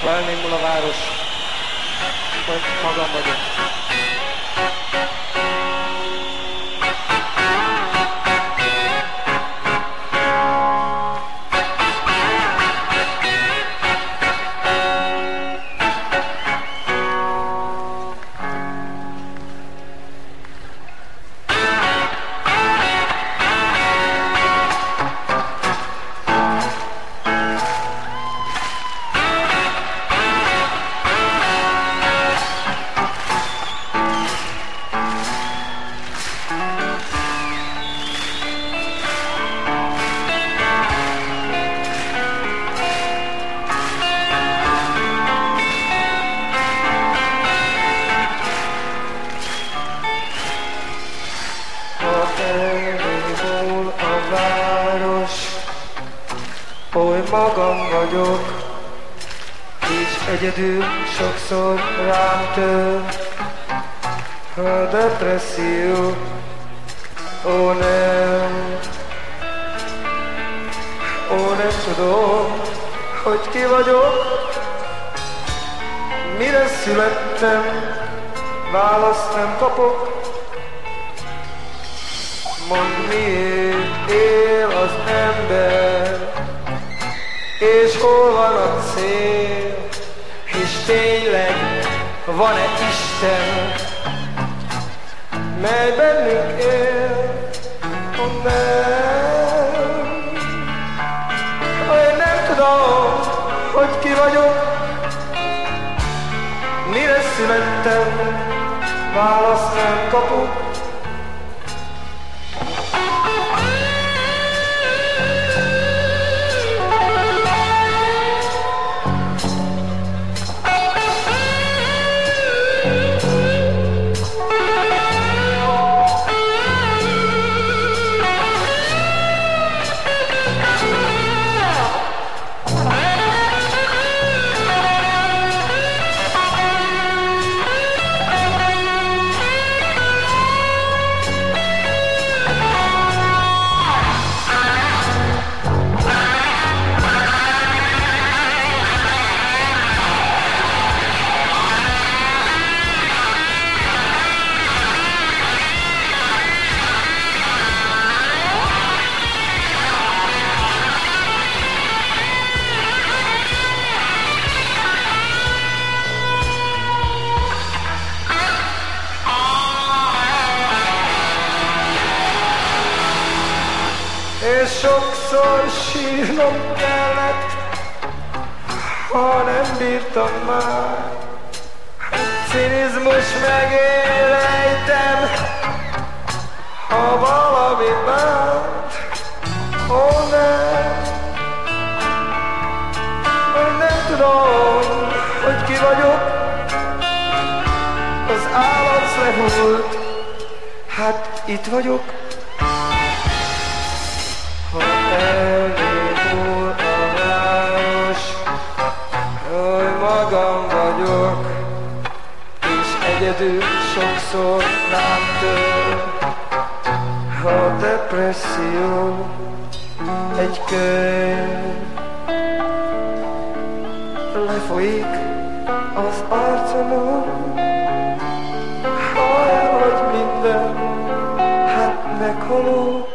Ha elnémul a város, majd magam vagyok. Oly magam vagyok, és egyedül sokszor rám tör a depresszió. Ó nem, ó nem tudom, hogy ki vagyok, mire születtem, választ nem kapok, Mondd miért él az ember, hol van a cél, és tényleg van-e Isten, mely bennünk él, oh nem. Én nem tudom, hogy ki vagyok, mire születtem, választ nem kapok, sokszor sírnom kellett, ha nem bírtam már. Cinizmus megélejtem, ha valami bánt, ó nem. Hogy nem tudom, hogy ki vagyok, az állat lehult, hát itt vagyok. Egyedül sokszor rám tör. A depresszió egy könyv, lefolyik az arcomon, ha elhagy minden, hát meghalok.